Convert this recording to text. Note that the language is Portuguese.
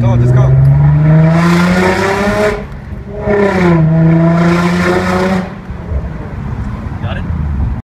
Go, let's go.